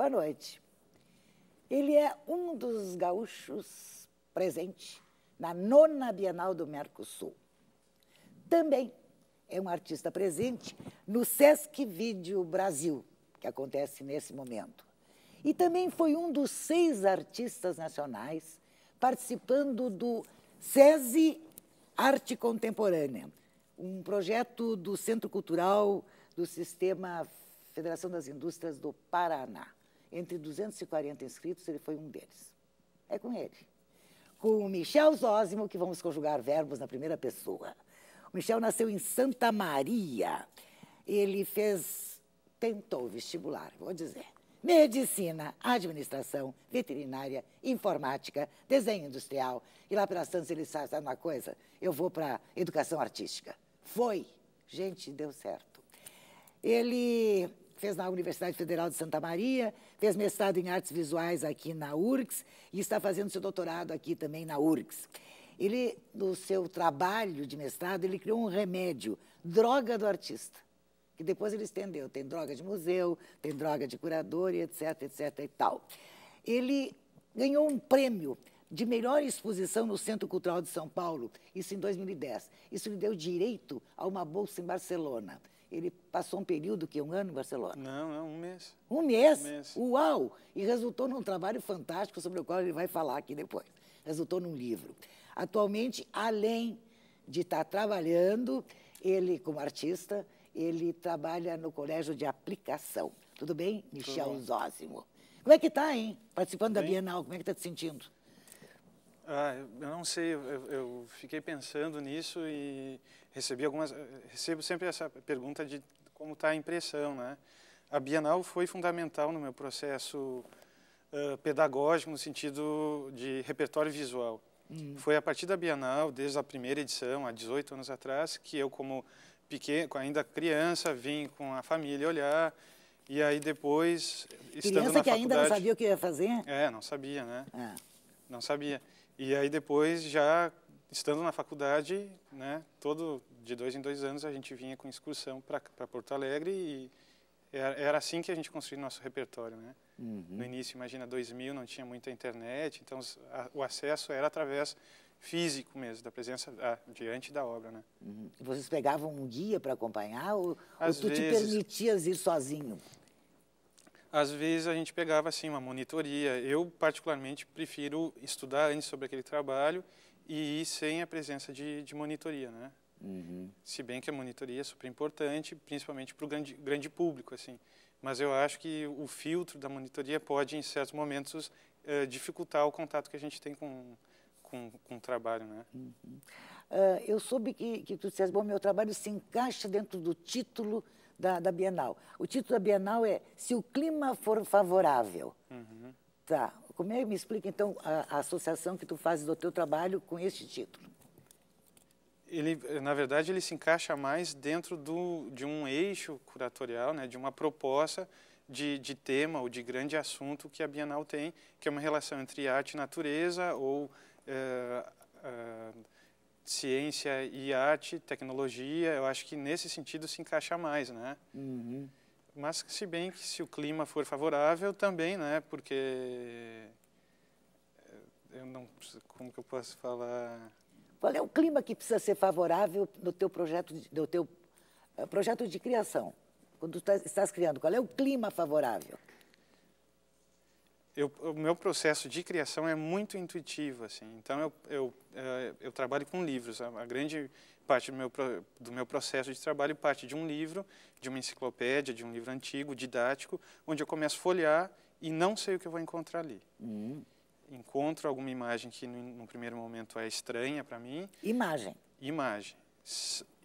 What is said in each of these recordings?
Boa noite. Ele é um dos gaúchos presente na nona Bienal do Mercosul. Também é um artista presente no Sesc Vídeo Brasil, que acontece nesse momento. E também foi um dos seis artistas nacionais participando do SESI Arte Contemporânea, um projeto do Centro Cultural do Sistema Federação das Indústrias do Paraná. Entre 240 inscritos, ele foi um deles. É com ele. Com o Michel Zósimo, que vamos conjugar verbos na primeira pessoa. O Michel nasceu em Santa Maria. Ele fez, tentou vestibular, vou dizer medicina, administração, veterinária, informática, desenho industrial. E lá pelas tantas ele sabe, sabe uma coisa? Eu vou para educação artística. Foi. Gente, deu certo. Ele fez na Universidade Federal de Santa Maria, fez mestrado em artes visuais aqui na URGS e está fazendo seu doutorado aqui também na URGS. Ele, no seu trabalho de mestrado, ele criou um remédio, droga do artista que depois ele estendeu. Tem droga de museu, tem droga de curador e etc, etc e tal. Ele ganhou um prêmio de melhor exposição no Centro Cultural de São Paulo, isso em 2010. Isso lhe deu direito a uma bolsa em Barcelona. Ele passou um período, que um ano em Barcelona? Não, não, um mês. Um mês? Um mês. Uau! E resultou num trabalho fantástico sobre o qual ele vai falar aqui depois. Resultou num livro. Atualmente, além de estar trabalhando, ele como artista, ele trabalha no Colégio de Aplicação. Tudo bem, Michel Tudo Zósimo? Como é que está, hein? Participando bem? da Bienal, como é que está te sentindo? Ah, eu não sei, eu, eu, fiquei pensando nisso e recebi algumas, recebo sempre essa pergunta de como está a impressão, né? A Bienal foi fundamental no meu processo uh, pedagógico no sentido de repertório visual. Hum. Foi a partir da Bienal, desde a primeira edição, há 18 anos atrás, que eu como pequeno, ainda criança, vim com a família olhar. E aí depois, estando na que ainda não sabia o que ia fazer? É, não sabia, né? É. Não sabia. E aí depois, já estando na faculdade, né, todo de dois em dois anos a gente vinha com excursão para Porto Alegre e era, era, assim que a gente construía nosso repertório, né? Uhum. No início, imagina, 2000 não tinha muita internet, então a, o acesso era através físico mesmo, da presença ah, diante da obra, né? Uhum. Vocês pegavam um guia para acompanhar ou, ou tu vezes, te permitias ir sozinho? Às vezes a gente pegava assim uma monitoria. Eu particularmente prefiro estudar antes sobre aquele trabalho e ir sem a presença de, de monitoria, né? Uhum. Se bem que a monitoria é super importante, principalmente para o grande, grande público, assim. Mas eu acho que o filtro da monitoria pode, em certos momentos, eh, dificultar o contato que a gente tem com com, com o trabalho, né? Uhum. Uh, eu soube que, que tu disseste, bom, meu trabalho se encaixa dentro do título da, da Bienal. O título da Bienal é Se o clima for favorável. Uhum. Tá. Como é que me explica, então, a, a, associação que tu fazes do teu trabalho com este título? Ele, na verdade, ele se encaixa mais dentro do, de um eixo curatorial, né, de uma proposta de, de tema ou de grande assunto que a Bienal tem, que é uma relação entre arte e natureza ou é, é, ciência e arte, tecnologia, eu acho que nesse sentido se encaixa mais, né? Uhum. Mas se bem que se o clima for favorável também, né? Porque é, eu não, como que eu posso falar? Qual é o clima que precisa ser favorável no teu projeto, no teu uh, projeto de criação? Quando tu tá, estás criando, qual é o clima favorável? Eu, o meu processo de criação é muito intuitivo, assim. Então eu, eu, é, eu trabalho com livros. A, grande parte do meu, do meu processo de trabalho parte de um livro, de uma enciclopédia, de um livro antigo, didático, onde eu começo a folhear e não sei o que eu vou encontrar ali. Uhum. Encontro alguma imagem que no, no primeiro momento é estranha para mim. Imagem. Imagem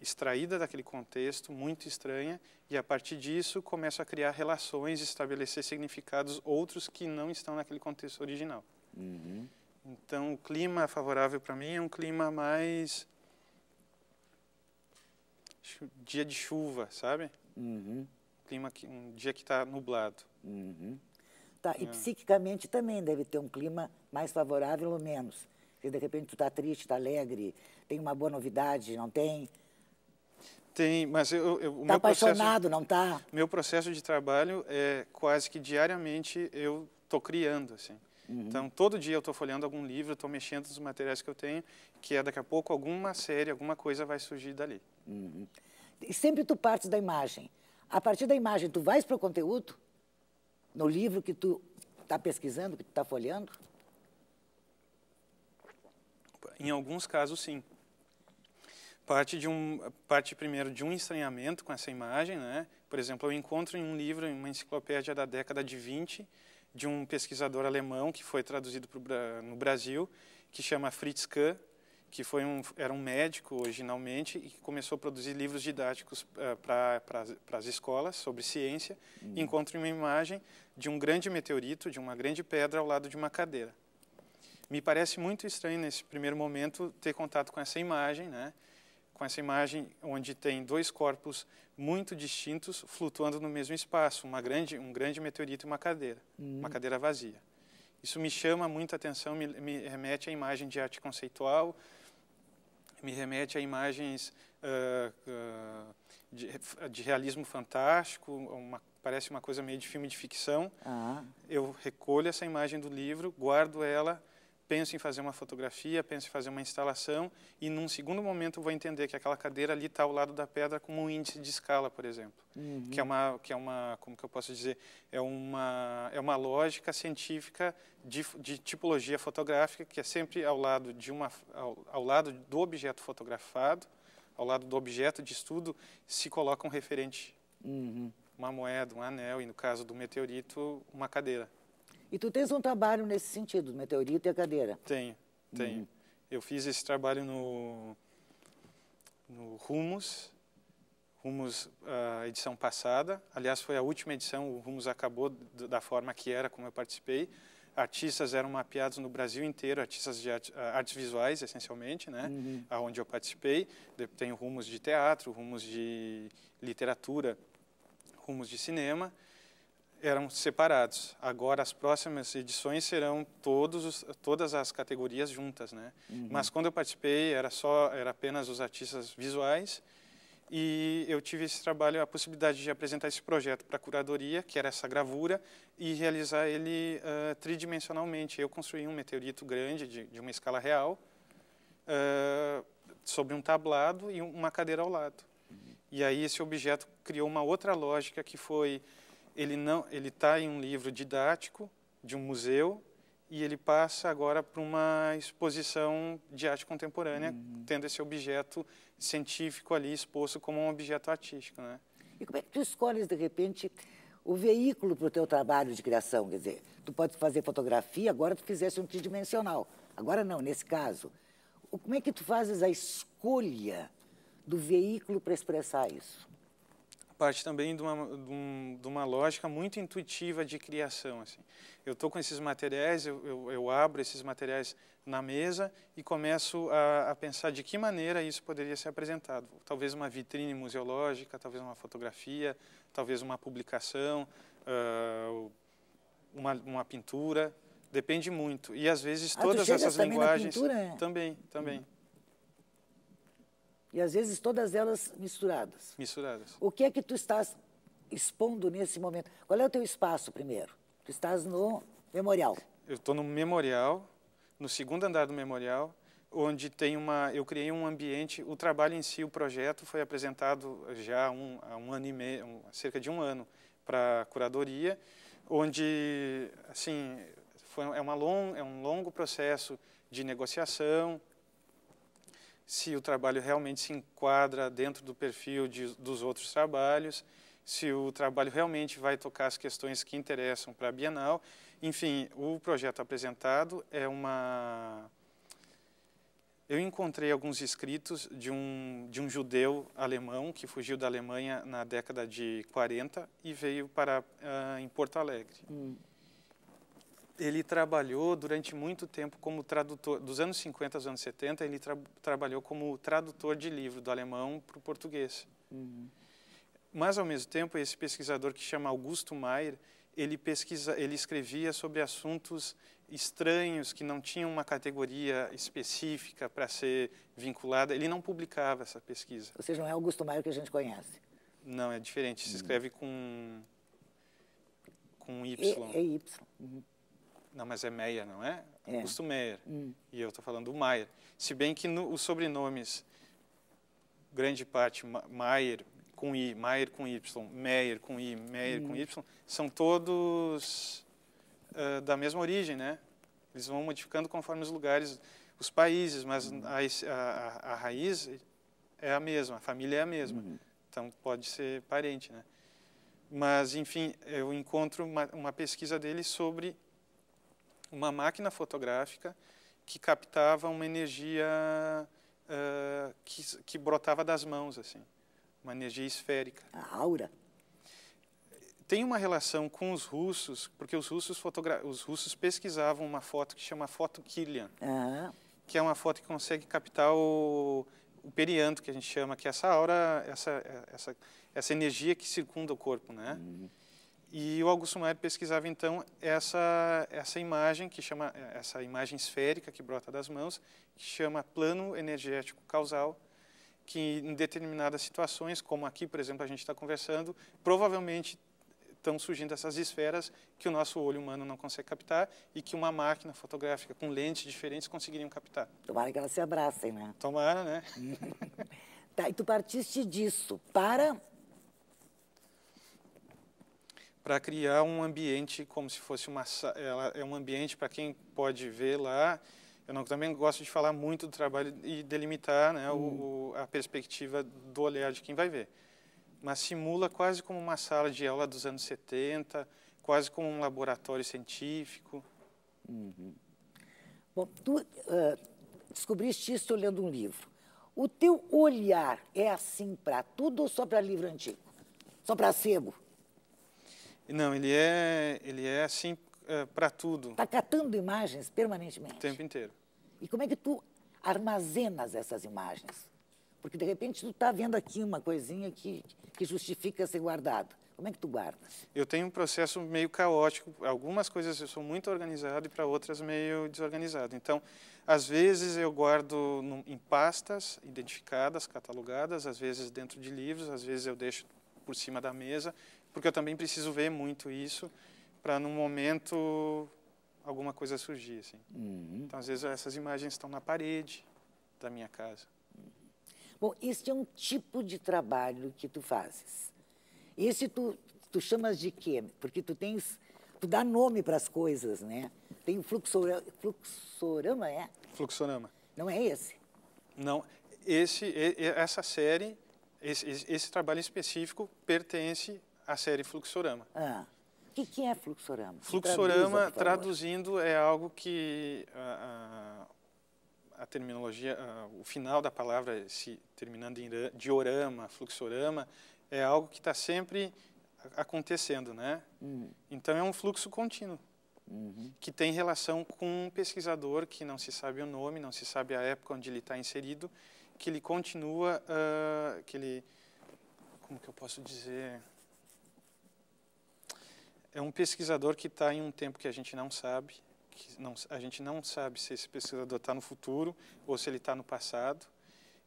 extraída daquele contexto, muito estranha, e a partir disso começo a criar relações, estabelecer significados outros que não estão naquele contexto original. Uhum. Então, o clima favorável para mim é um clima mais dia de chuva, sabe? Uhum. Clima que, um dia que está nublado. Uhum. Tá, e é. psiquicamente também deve ter um clima mais favorável ou menos. Se de repente tu está triste, está alegre, tem uma boa novidade, não tem? Tem, mas eu, eu o tá apaixonado, processo, não está? Meu processo de trabalho é quase que diariamente eu estou criando, assim. Uhum. Então, todo dia eu estou folheando algum livro, estou mexendo nos materiais que eu tenho, que é daqui a pouco alguma série, alguma coisa vai surgir dali. Uhum. E sempre tu partes da imagem. A partir da imagem, tu vais para o conteúdo? No livro que tu está pesquisando, que tu está folheando? Em alguns casos, sim parte de um parte primeiro de um estranhamento com essa imagem, né? Por exemplo, eu encontro em um livro, em uma enciclopédia da década de 20, de um pesquisador alemão que foi traduzido pro, no Brasil, que chama Fritz Kahn, que foi um era um médico originalmente e que começou a produzir livros didáticos uh, eh, para as escolas sobre ciência. Uhum. Encontro uma imagem de um grande meteorito, de uma grande pedra ao lado de uma cadeira. Me parece muito estranho nesse primeiro momento ter contato com essa imagem, né? Com essa imagem onde tem dois corpos muito distintos flutuando no mesmo espaço, uma grande, um grande meteorito e uma cadeira, uhum. uma cadeira vazia. Isso me chama muita atenção, me, me, remete à imagem de arte conceitual, me remete a imagens uh, uh, de, de, realismo fantástico, uma, parece uma coisa meio de filme de ficção. Ah. Eu recolho essa imagem do livro, guardo ela penso em fazer uma fotografia, penso em fazer uma instalação e num segundo momento vou entender que aquela cadeira ali está ao lado da pedra como um índice de escala, por exemplo, uhum. que é uma que é uma como que eu posso dizer é uma é uma lógica científica de, de tipologia fotográfica que é sempre ao lado de uma ao, ao lado do objeto fotografado, ao lado do objeto de estudo se coloca um referente, uhum. uma moeda, um anel e no caso do meteorito uma cadeira. E tu tens um trabalho nesse sentido, meteorito e a cadeira? Tenho, tenho. Uhum. Eu fiz esse trabalho no, no Rumos, Rumos, a edição passada. Aliás, foi a última edição, o Rumos acabou da forma que era, como eu participei. Artistas eram mapeados no Brasil inteiro, artistas de arte, artes visuais, essencialmente, né? Uhum. Onde eu participei. Tenho rumos de teatro, rumos de literatura, rumos de cinema eram separados. Agora as próximas edições serão todos os, todas as categorias juntas, né? Uhum. Mas quando eu participei era só era apenas os artistas visuais e eu tive esse trabalho a possibilidade de apresentar esse projeto para a curadoria, que era essa gravura e realizar ele uh, tridimensionalmente. Eu construí um meteorito grande de, de uma escala real uh, sobre um tablado e uma cadeira ao lado. Uhum. E aí esse objeto criou uma outra lógica que foi ele não, ele está em um livro didático de um museu e ele passa agora para uma exposição de arte contemporânea, uhum. tendo esse objeto científico ali exposto como um objeto artístico, né? E como é que tu escolhes de repente o veículo para o teu trabalho de criação? Quer dizer, tu pode fazer fotografia, agora tu fizesse um tridimensional. Agora não, nesse caso. Como é que tu fazes a escolha do veículo para expressar isso? Parte também de uma, de, um, de uma lógica muito intuitiva de criação. Assim. Eu estou com esses materiais, eu, eu, eu, abro esses materiais na mesa e começo a, a, pensar de que maneira isso poderia ser apresentado. Talvez uma vitrine museológica, talvez uma fotografia, talvez uma publicação, uh, uma, uma pintura, depende muito. E às vezes ah, todas essas linguagens... Pintura, é? Também, também. Hum e às vezes todas elas misturadas. Misturadas. O que é que tu estás expondo nesse momento? Qual é o teu espaço primeiro? Tu estás no memorial. Eu estou no memorial, no segundo andar do memorial, onde tem uma, eu criei um ambiente. O trabalho em si, o projeto, foi apresentado já há um, há um ano e meio, um, cerca de um ano, para a curadoria, onde, assim, foi, é, long, é um longo processo de negociação, se o trabalho realmente se enquadra dentro do perfil de, dos outros trabalhos, se o trabalho realmente vai tocar as questões que interessam para a Bienal. Enfim, o projeto apresentado é uma. Eu encontrei alguns escritos de um, de um judeu alemão que fugiu da Alemanha na década de 40 e veio para uh, em Porto Alegre. Hum ele trabalhou durante muito tempo como tradutor, dos anos 50 aos anos 70, ele tra trabalhou como tradutor de livro do alemão para o português. Uhum. Mas, ao mesmo tempo, esse pesquisador que chama Augusto Maier, ele pesquisa, ele escrevia sobre assuntos estranhos que não tinham uma categoria específica para ser vinculada. Ele não publicava essa pesquisa. Ou seja, não é Augusto Maia que a gente conhece. Não, é diferente. Se uhum. escreve com com Y. É, é Y. Uhum. Não, mas é Meia, não é? é. Augusto Meyer. Uhum. E eu estou falando do Maier. Se bem que no, os sobrenomes, grande parte, Maier com I, Maier com Y, Meyer com I, Meyer com uhum. Y, são todos uh, da mesma origem, né? Eles vão modificando conforme os lugares, os países, mas uhum. a, a, a, raiz é a mesma, a família é a mesma. Uhum. Então pode ser parente, né? Mas, enfim, eu encontro uma, uma pesquisa dele sobre uma máquina fotográfica que captava uma energia uh, que, que brotava das mãos, assim, uma energia esférica. A aura? Tem uma relação com os russos, porque os russos, os russos pesquisavam uma foto que chama foto Killian, ah. que é uma foto que consegue captar o, o perianto, que a gente chama, que é essa aura, essa, essa, essa energia que circunda o corpo, né? Uhum. E o Augusto Maia pesquisava então essa essa imagem que chama essa imagem esférica que brota das mãos, que chama plano energético causal, que em determinadas situações, como aqui, por exemplo, a gente está conversando, provavelmente estão surgindo essas esferas que o nosso olho humano não consegue captar e que uma máquina fotográfica com lentes diferentes conseguiriam captar. Tomara que elas se abracem, né? Tomara, né? tá, e tu partiste disso para para criar um ambiente como se fosse uma ela é um ambiente para quem pode ver lá eu não, também gosto de falar muito do trabalho e delimitar né, hum. o, a perspectiva do olhar de quem vai ver mas simula quase como uma sala de aula dos anos 70, quase como um laboratório científico. Uhum. Bom, tu uh, descobriste isso olhando um livro. O teu olhar é assim para tudo ou só para livro antigo? Só para sebo? Não, ele é, ele é assim eh, para tudo. Está catando imagens permanentemente? O tempo inteiro. E como é que tu armazenas essas imagens? Porque, de repente, tu está vendo aqui uma coisinha que, que justifica ser guardado. Como é que tu guarda? Eu tenho um processo meio caótico. Algumas coisas eu sou muito organizado e para outras meio desorganizado. Então, às vezes eu guardo em pastas identificadas, catalogadas, às vezes dentro de livros, às vezes eu deixo por cima da mesa, porque eu também preciso ver muito isso para, no momento, alguma coisa surgir. Assim. Uhum. Então, às vezes essas imagens estão na parede da minha casa. Bom, este é um tipo de trabalho que tu fazes. Esse tu, tu chamas de quê? Porque tu tens, tu dá nome para as coisas, né? Tem fluxorama, fluxorama, é? Fluxorama. Não é esse? Não, esse, essa série, esse, esse trabalho específico pertence à série Fluxorama. Ah. O que, que é fluxorama? Fluxorama, Traduza, traduzindo, é algo que uh, a terminologia, uh, o final da palavra, se terminando em diorama, fluxorama, é algo que está sempre acontecendo, né? Uhum. Então é um fluxo contínuo uhum. que tem relação com um pesquisador que não se sabe o nome, não se sabe a época onde ele está inserido, que ele continua, uh, que ele, como que eu posso dizer? É um pesquisador que está em um tempo que a gente não sabe, que não, a gente não sabe se esse pesquisador está no futuro ou se ele está no passado.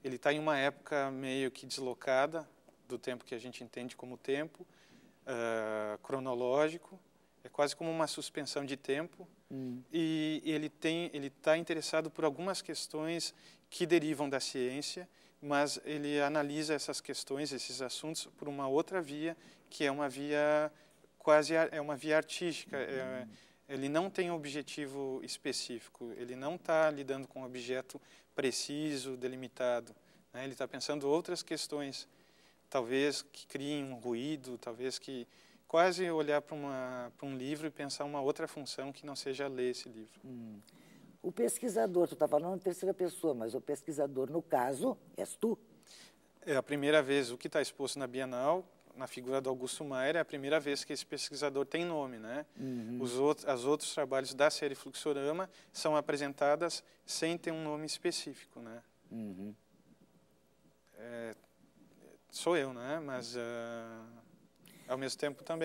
Ele está em uma época meio que deslocada do tempo que a gente entende como tempo, uh, cronológico. É quase como uma suspensão de tempo. Hum. E ele tem, ele está interessado por algumas questões que derivam da ciência, mas ele analisa essas questões, esses assuntos, por uma outra via, que é uma via quase é uma via artística. É, ele não tem um objetivo específico, ele não está lidando com um objeto preciso, delimitado. Né? Ele está pensando outras questões, talvez que criem um ruído, talvez que quase olhar para um livro e pensar uma outra função que não seja ler esse livro. Hum. O pesquisador, tu está falando em terceira pessoa, mas o pesquisador, no caso, és tu? É a primeira vez, o que está exposto na Bienal na figura do Augusto Maier, é a primeira vez que esse pesquisador tem nome, né? Uhum. Os outros, as outros trabalhos da série Fluxorama são apresentadas sem ter um nome específico, né? Uhum. É, sou eu, né? Mas uh, ao mesmo tempo também